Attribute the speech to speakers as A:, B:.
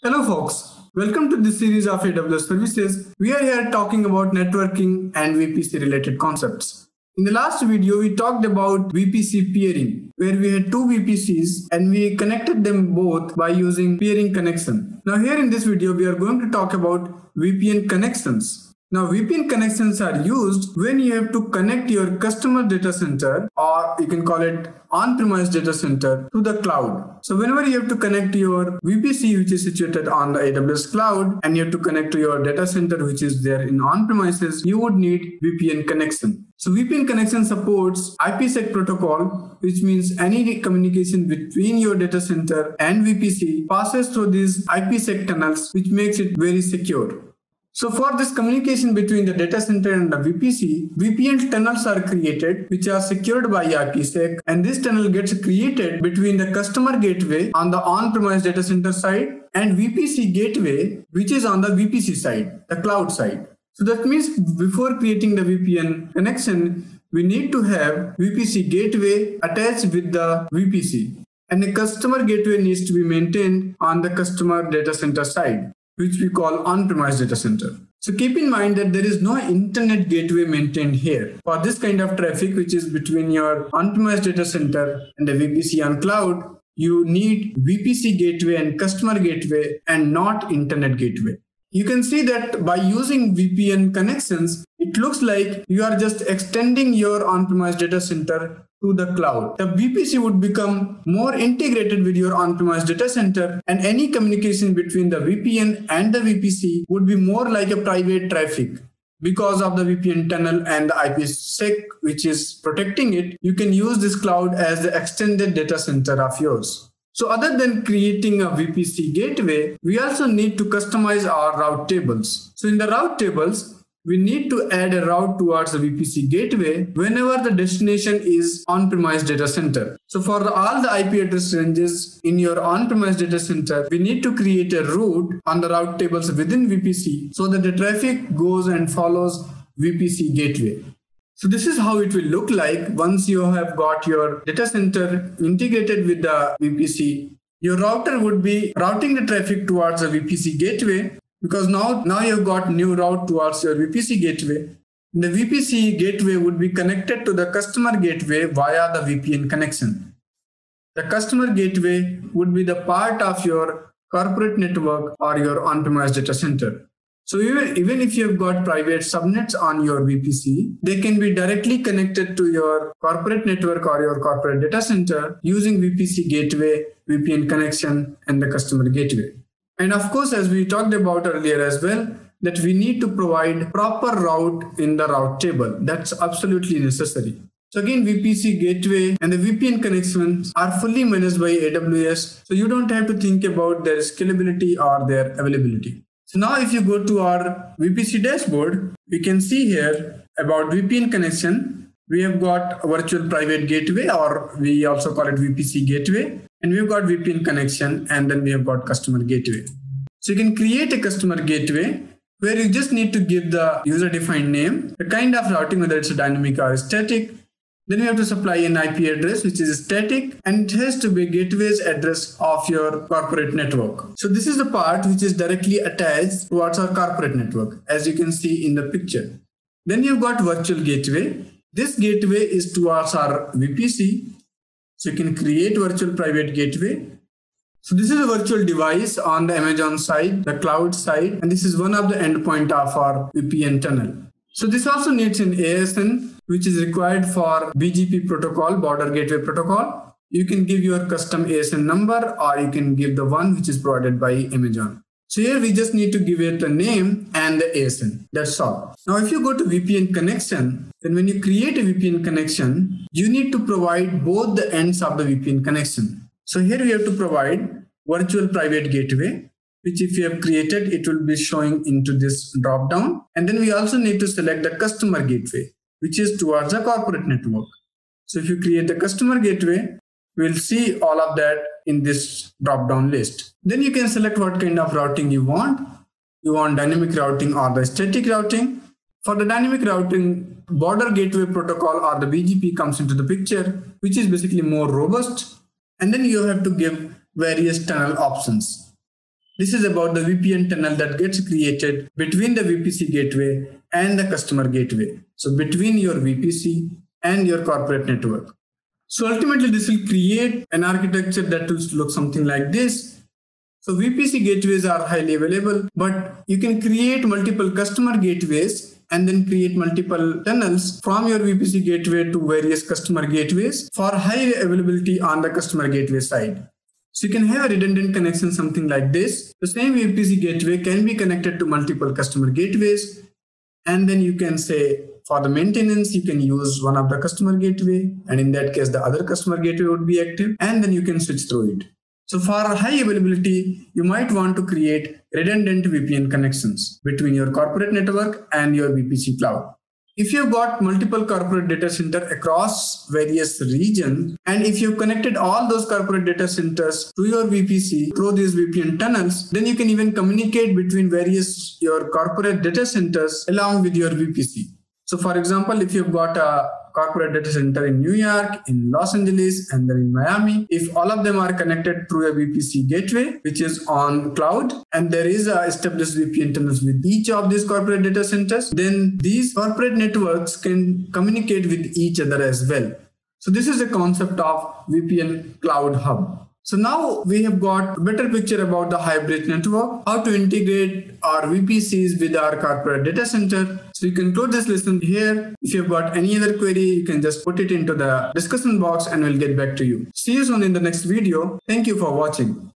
A: Hello, folks. Welcome to this series of AWS services. We are here talking about networking and VPC related concepts. In the last video, we talked about VPC peering, where we had two VPCs and we connected them both by using peering connection. Now here in this video, we are going to talk about VPN connections. Now VPN connections are used when you have to connect your customer data center or you can call it on-premise data center to the cloud. So whenever you have to connect your VPC which is situated on the AWS cloud and you have to connect to your data center which is there in on-premises, you would need VPN connection. So VPN connection supports IPsec protocol, which means any communication between your data center and VPC passes through these IPsec tunnels, which makes it very secure. So for this communication between the data center and the VPC, VPN tunnels are created which are secured by IPsec and this tunnel gets created between the customer gateway on the on-premise data center side and VPC gateway which is on the VPC side, the cloud side. So that means before creating the VPN connection, we need to have VPC gateway attached with the VPC and the customer gateway needs to be maintained on the customer data center side which we call on-premise data center. So keep in mind that there is no internet gateway maintained here. For this kind of traffic, which is between your on-premise data center and the VPC on cloud, you need VPC gateway and customer gateway and not internet gateway. You can see that by using VPN connections, it looks like you are just extending your on-premise data center to the cloud. The VPC would become more integrated with your on-premise data center and any communication between the VPN and the VPC would be more like a private traffic. Because of the VPN tunnel and the IPsec, which is protecting it, you can use this cloud as the extended data center of yours. So other than creating a VPC gateway, we also need to customize our route tables. So in the route tables, we need to add a route towards the VPC gateway whenever the destination is on-premise data center. So for all the IP address ranges in your on-premise data center, we need to create a route on the route tables within VPC so that the traffic goes and follows VPC gateway. So this is how it will look like once you have got your data center integrated with the VPC. Your router would be routing the traffic towards the VPC gateway because now now you've got new route towards your VPC gateway. The VPC gateway would be connected to the customer gateway via the VPN connection. The customer gateway would be the part of your corporate network or your on-premise data center. So even, even if you've got private subnets on your VPC, they can be directly connected to your corporate network or your corporate data center using VPC gateway, VPN connection, and the customer gateway. And of course, as we talked about earlier as well, that we need to provide proper route in the route table. That's absolutely necessary. So again, VPC gateway and the VPN connections are fully managed by AWS. So you don't have to think about their scalability or their availability. So now if you go to our VPC dashboard, we can see here about VPN connection. We have got virtual private gateway or we also call it VPC gateway and we've got VPN connection and then we have got customer gateway. So you can create a customer gateway where you just need to give the user defined name, the kind of routing, whether it's a dynamic or static. Then you have to supply an IP address, which is static, and it has to be gateway's address of your corporate network. So this is the part which is directly attached towards our corporate network, as you can see in the picture. Then you've got virtual gateway. This gateway is towards our VPC so you can create virtual private gateway. So this is a virtual device on the Amazon side, the cloud side, and this is one of the endpoint of our VPN tunnel. So this also needs an ASN, which is required for BGP protocol, border gateway protocol. You can give your custom ASN number or you can give the one which is provided by Amazon. So here we just need to give it a name and the ASN. That's all. Now, if you go to VPN connection, then when you create a VPN connection, you need to provide both the ends of the VPN connection. So here we have to provide virtual private gateway, which if you have created, it will be showing into this drop down. And then we also need to select the customer gateway, which is towards the corporate network. So if you create the customer gateway, we'll see all of that in this drop down list. Then you can select what kind of routing you want. You want dynamic routing or the static routing. For the dynamic routing, border gateway protocol or the BGP comes into the picture, which is basically more robust. And then you have to give various tunnel options. This is about the VPN tunnel that gets created between the VPC gateway and the customer gateway. So between your VPC and your corporate network. So ultimately, this will create an architecture that will look something like this. So VPC gateways are highly available, but you can create multiple customer gateways and then create multiple tunnels from your VPC gateway to various customer gateways for high availability on the customer gateway side. So you can have a redundant connection, something like this. The same VPC gateway can be connected to multiple customer gateways. And then you can say for the maintenance, you can use one of the customer gateway. And in that case, the other customer gateway would be active and then you can switch through it. So for high availability, you might want to create redundant VPN connections between your corporate network and your VPC cloud. If you've got multiple corporate data center across various regions, and if you've connected all those corporate data centers to your VPC through these VPN tunnels, then you can even communicate between various your corporate data centers along with your VPC. So for example, if you've got a corporate data center in New York, in Los Angeles, and then in Miami, if all of them are connected through a VPC gateway, which is on cloud, and there is a established VPN tunnels with each of these corporate data centers, then these corporate networks can communicate with each other as well. So this is the concept of VPN Cloud Hub. So now we have got a better picture about the hybrid network, how to integrate our VPCs with our corporate data center. So we conclude this lesson here. If you've got any other query, you can just put it into the discussion box and we'll get back to you. See you soon in the next video. Thank you for watching.